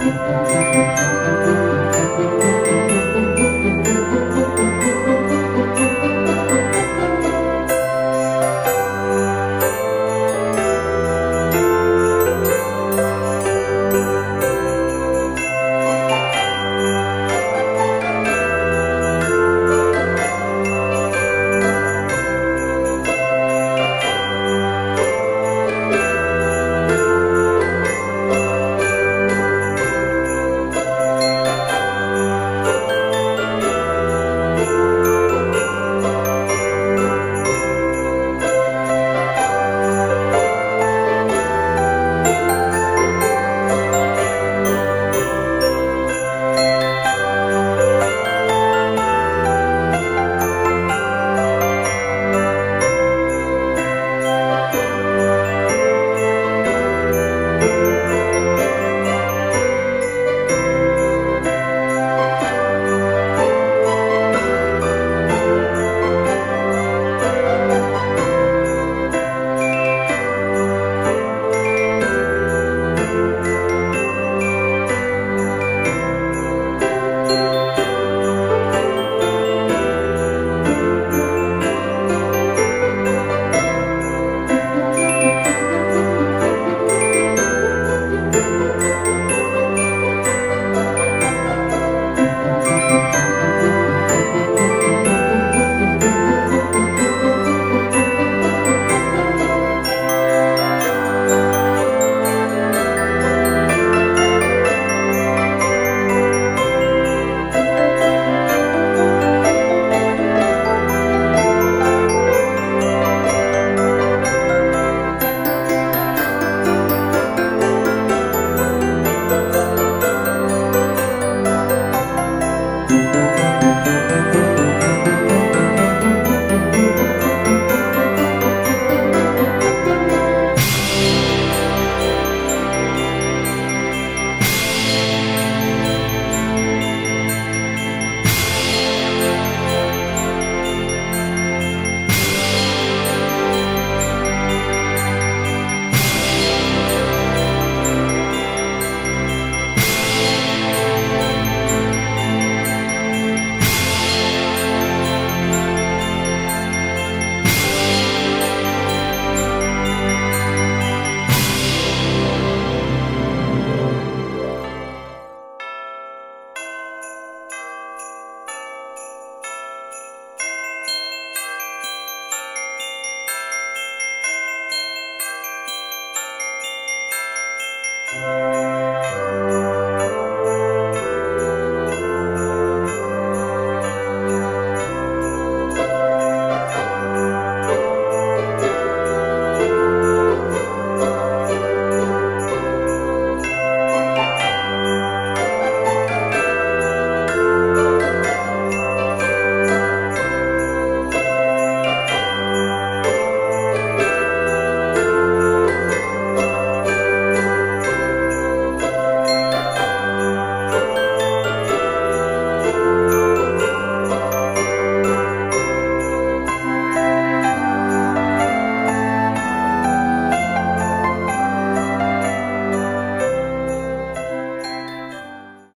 Música